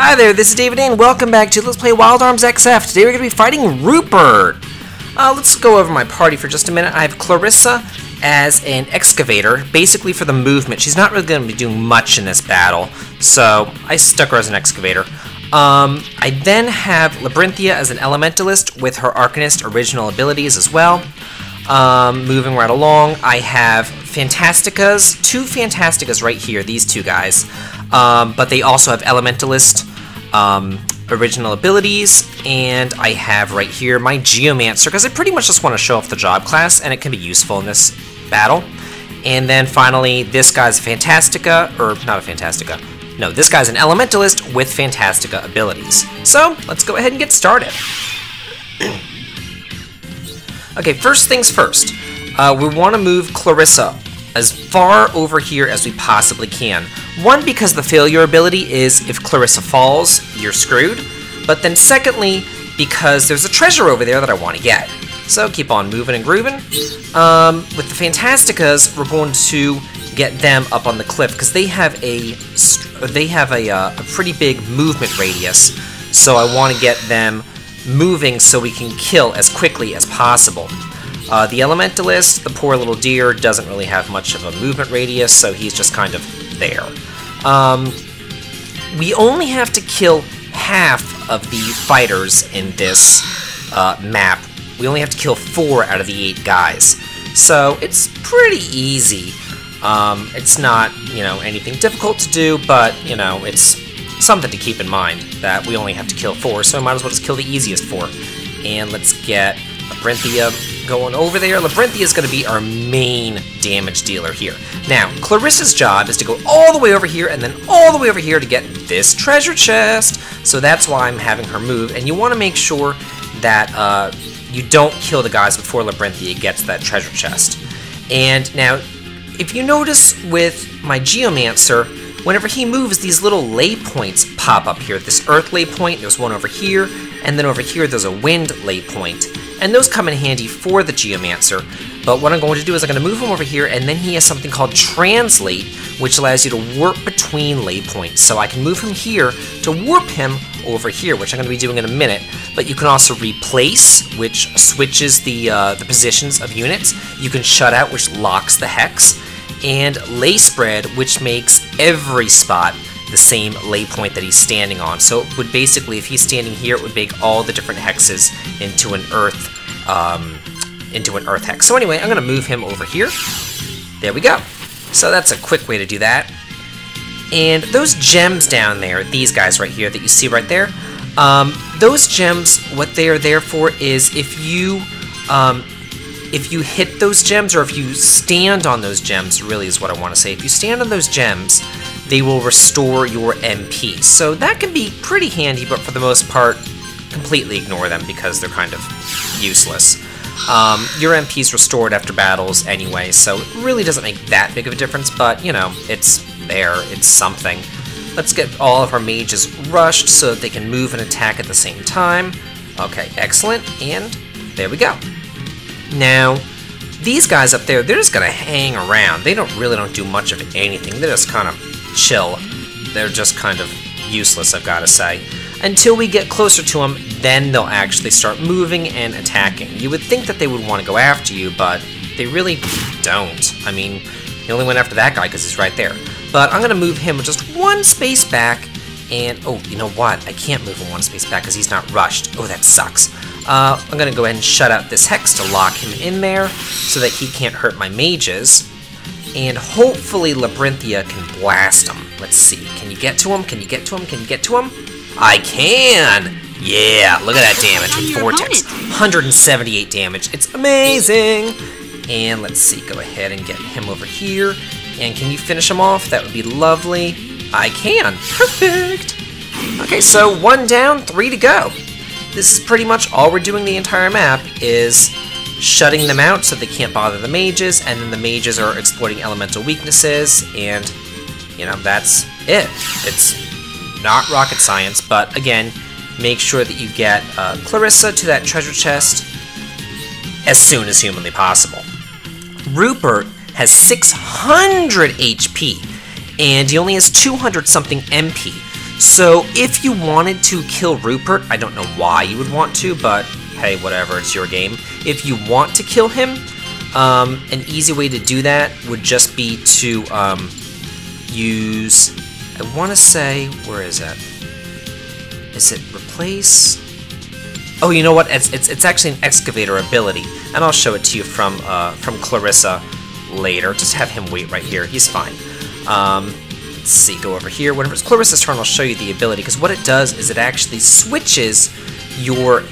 Hi there, this is David and welcome back to Let's Play Wild Arms XF. Today we're going to be fighting Rupert. Uh, let's go over my party for just a minute. I have Clarissa as an excavator, basically for the movement. She's not really going to be doing much in this battle, so I stuck her as an excavator. Um, I then have Labyrinthia as an elementalist with her Arcanist original abilities as well. Um, moving right along, I have Fantasticas, two Fantasticas right here, these two guys. Um, but they also have Elementalist um, original abilities, and I have right here my Geomancer, because I pretty much just want to show off the job class, and it can be useful in this battle. And then finally, this guy's a Fantastica, or not a Fantastica, no, this guy's an Elementalist with Fantastica abilities. So, let's go ahead and get started. Okay, first things first. Uh, we want to move Clarissa as far over here as we possibly can. One, because the failure ability is if Clarissa falls, you're screwed. But then secondly, because there's a treasure over there that I want to get. So keep on moving and grooving. Um, with the Fantasticas, we're going to get them up on the cliff because they have a they have a, uh, a pretty big movement radius. So I want to get them moving so we can kill as quickly as possible. Uh, the Elementalist, the poor little deer, doesn't really have much of a movement radius, so he's just kind of there. Um, we only have to kill half of the fighters in this uh, map. We only have to kill four out of the eight guys. So it's pretty easy. Um, it's not, you know, anything difficult to do, but, you know, it's something to keep in mind that we only have to kill four, so might as well just kill the easiest four. And let's get Labyrinthia going over there. Labyrinthia is going to be our main damage dealer here. Now, Clarissa's job is to go all the way over here and then all the way over here to get this treasure chest. So that's why I'm having her move, and you want to make sure that uh, you don't kill the guys before Labyrinthia gets that treasure chest. And now, if you notice with my Geomancer, whenever he moves, these little lay points pop up here. This earth lay point, there's one over here, and then over here there's a wind lay point. And those come in handy for the Geomancer. But what I'm going to do is I'm going to move him over here, and then he has something called Translate, which allows you to warp between lay points. So I can move him here to warp him over here, which I'm going to be doing in a minute. But you can also replace, which switches the, uh, the positions of units. You can shut out, which locks the hex and lay spread, which makes every spot the same lay point that he's standing on. So it would basically, if he's standing here, it would make all the different hexes into an earth, um, into an earth hex. So anyway, I'm going to move him over here. There we go. So that's a quick way to do that. And those gems down there, these guys right here that you see right there, um, those gems, what they are there for is if you um, if you hit those gems or if you stand on those gems, really is what I want to say. If you stand on those gems, they will restore your MP. So that can be pretty handy, but for the most part, completely ignore them because they're kind of useless. Um, your is restored after battles anyway, so it really doesn't make that big of a difference, but, you know, it's there, it's something. Let's get all of our mages rushed so that they can move and attack at the same time. Okay, excellent, and there we go. Now, these guys up there, they're just gonna hang around. They don't really don't do much of anything. They're just kind of chill. They're just kind of useless, I've got to say. Until we get closer to them, then they'll actually start moving and attacking. You would think that they would want to go after you, but they really don't. I mean, he only went after that guy because he's right there. But I'm to move him just one space back, and, oh, you know what? I can't move him one space back because he's not rushed. Oh, that sucks. Uh, I'm going to go ahead and shut out this hex to lock him in there so that he can't hurt my mages. And hopefully Labyrinthia can blast him. Let's see. Can you get to him? Can you get to him? Can you get to him? I can! Yeah, look at that damage with Vortex. 178 damage. It's amazing! And let's see, go ahead and get him over here. And can you finish him off? That would be lovely. I can. Perfect! Okay, so one down, three to go. This is pretty much all we're doing the entire map is shutting them out so they can't bother the mages, and then the mages are exploiting elemental weaknesses, and, you know, that's it. It's not rocket science, but again, make sure that you get uh, Clarissa to that treasure chest as soon as humanly possible. Rupert has 600 HP, and he only has 200 something MP. So if you wanted to kill Rupert, I don't know why you would want to, but hey, whatever, it's your game. If you want to kill him, um, an easy way to do that would just be to um, use, I want to say, where is it? Is it replace? Oh, you know what? It's, it's, it's actually an excavator ability, and I'll show it to you from uh, from Clarissa later. Just have him wait right here. He's fine. Um, let's see. Go over here. Whenever it's Clarissa's turn, I'll show you the ability because what it does is it actually switches your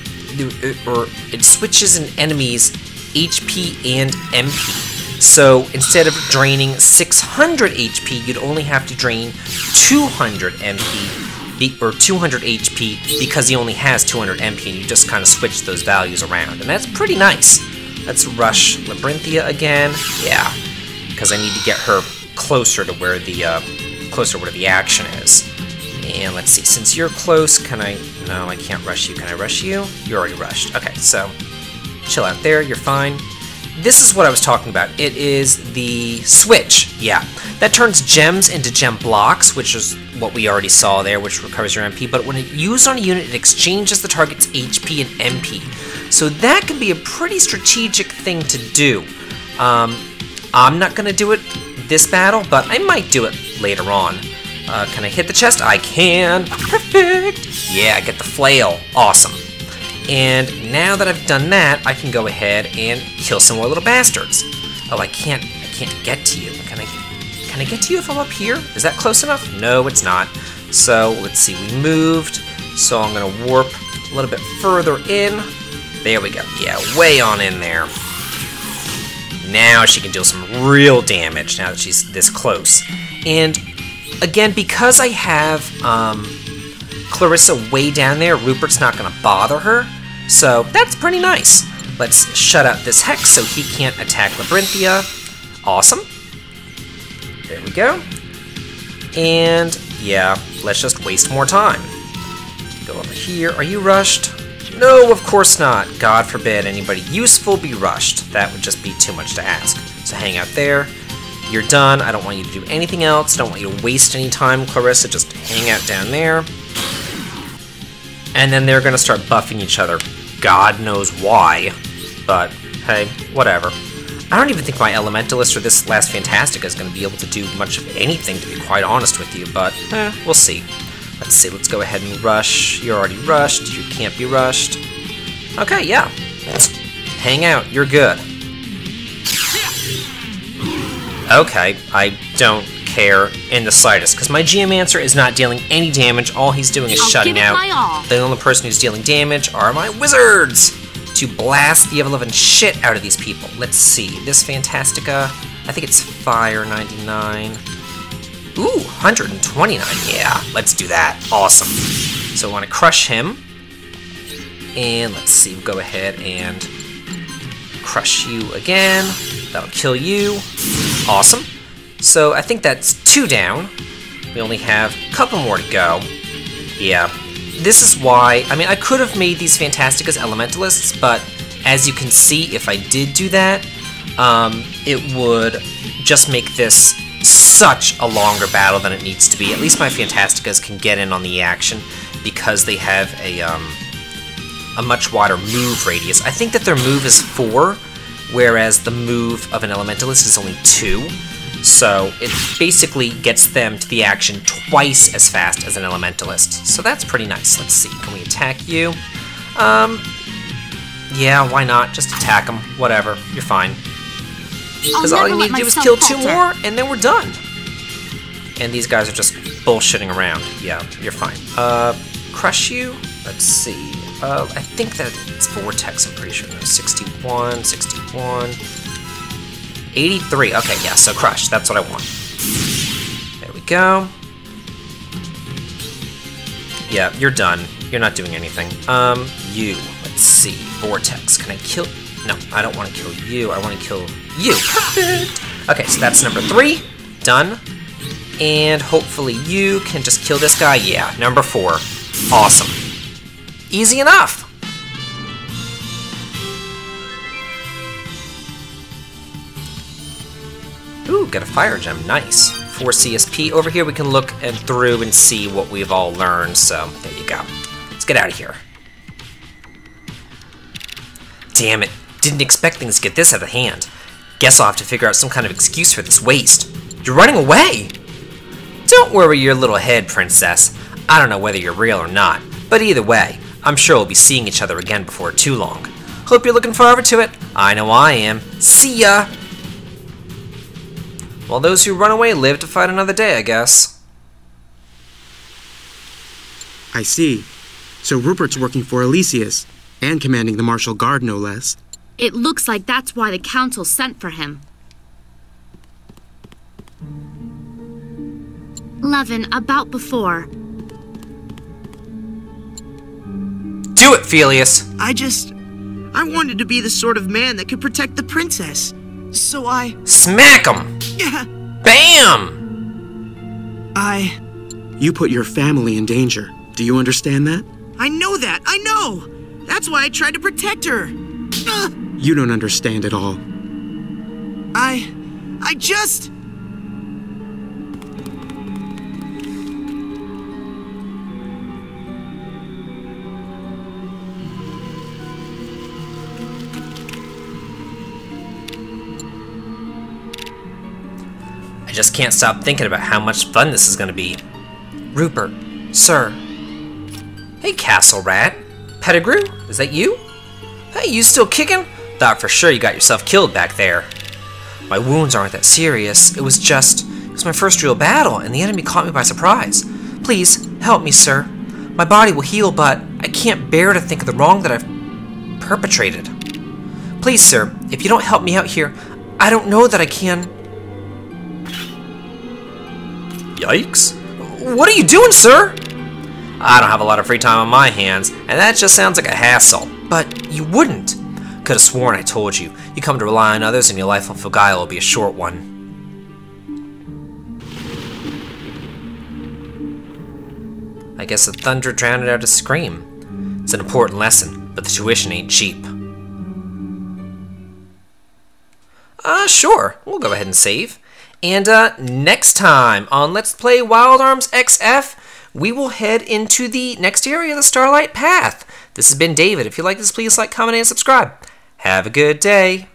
or it switches an enemy's HP and MP. So instead of draining 600 HP, you'd only have to drain 200 MP or 200 HP because he only has 200 MP, and you just kind of switch those values around, and that's pretty nice. Let's rush Labyrinthia again. Yeah, because I need to get her closer to where the uh, closer where the action is. And let's see, since you're close, can I... No, I can't rush you. Can I rush you? You're already rushed. Okay, so chill out there. You're fine. This is what I was talking about. It is the switch. Yeah, that turns gems into gem blocks, which is what we already saw there, which recovers your MP. But when it used on a unit, it exchanges the target's HP and MP. So that can be a pretty strategic thing to do. Um, I'm not going to do it this battle, but I might do it later on. Uh, can I hit the chest? I can. Perfect. Yeah, I get the flail. Awesome. And now that I've done that, I can go ahead and kill some more little bastards. Oh, I can't, I can't get to you. Can I, can I get to you if I'm up here? Is that close enough? No, it's not. So, let's see, we moved. So I'm gonna warp a little bit further in. There we go. Yeah, way on in there. Now she can deal some real damage now that she's this close. And again, because I have um, Clarissa way down there, Rupert's not going to bother her. So that's pretty nice. Let's shut out this Hex so he can't attack Labyrinthia. Awesome. There we go. And yeah, let's just waste more time. Go over here. Are you rushed? No, of course not. God forbid anybody useful be rushed. That would just be too much to ask. So hang out there. You're done. I don't want you to do anything else. I don't want you to waste any time, Clarissa. Just hang out down there. And then they're going to start buffing each other. God knows why. But, hey, whatever. I don't even think my Elementalist or this last Fantastica is going to be able to do much of anything, to be quite honest with you, but, eh, we'll see. Let's see, let's go ahead and rush. You're already rushed, you can't be rushed. Okay, yeah. Hang out, you're good. Okay, I don't care in the slightest, because my Geomancer is not dealing any damage, all he's doing is I'll shutting out. The only person who's dealing damage are my wizards! To blast the ever-loving shit out of these people. Let's see, this Fantastica, I think it's Fire 99. Ooh, 129, yeah, let's do that, awesome. So I want to crush him, and let's see, we'll go ahead and crush you again. That'll kill you. Awesome. So I think that's two down. We only have a couple more to go. Yeah. This is why, I mean, I could have made these Fantasticas Elementalists, but as you can see, if I did do that, um, it would just make this such a longer battle than it needs to be. At least my Fantasticas can get in on the action because they have a, um, a much wider move radius. I think that their move is four, whereas the move of an Elementalist is only two. So it basically gets them to the action twice as fast as an Elementalist. So that's pretty nice. Let's see, can we attack you? Um, yeah, why not? Just attack them. Whatever, you're fine. Because all you need to do is kill two more, and then we're done. And these guys are just bullshitting around. Yeah, you're fine. Uh, crush you? Let's see. Uh, I think that it's Vortex, I'm pretty sure. 61, 61... 83. Okay, yeah, so crush. That's what I want. There we go. Yeah, you're done. You're not doing anything. Um, you. Let's see. Vortex. Can I kill... No, I don't want to kill you. I want to kill you. Okay, so that's number three. Done. And hopefully you can just kill this guy. Yeah, number four. Awesome. Easy enough. Ooh, get a fire gem. Nice. for CSP. Over here we can look and through and see what we've all learned, so there you go. Let's get out of here. Damn it, didn't expect things to get this out of hand. Guess I'll have to figure out some kind of excuse for this waste. You're running away! Don't worry your little head, princess. I don't know whether you're real or not, but either way, I'm sure we'll be seeing each other again before too long. Hope you're looking forward to it. I know I am. See ya! Well, those who run away live to fight another day, I guess. I see. So Rupert's working for Elesius, and commanding the Martial Guard, no less. It looks like that's why the Council sent for him. Levin, about before. Do it, Felius! I just. I wanted to be the sort of man that could protect the princess. So I. Smack him! Yeah. Bam! I. You put your family in danger. Do you understand that? I know that. I know. That's why I tried to protect her. Ugh. You don't understand at all. I. I just. I just can't stop thinking about how much fun this is gonna be. Rupert, sir. Hey, Castle Rat. Pettigrew, is that you? Hey, you still kicking? Thought for sure you got yourself killed back there. My wounds aren't that serious. It was just. It was my first real battle, and the enemy caught me by surprise. Please, help me, sir. My body will heal, but I can't bear to think of the wrong that I've perpetrated. Please, sir, if you don't help me out here, I don't know that I can. Yikes. What are you doing, sir? I don't have a lot of free time on my hands, and that just sounds like a hassle. But you wouldn't. Could have sworn I told you. You come to rely on others, and your life on Filgaia will be a short one. I guess the thunder drowned out a scream. It's an important lesson, but the tuition ain't cheap. Uh, sure. We'll go ahead and save. And uh, next time on Let's Play Wild Arms XF, we will head into the next area of the Starlight Path. This has been David. If you like this, please like, comment, and subscribe. Have a good day.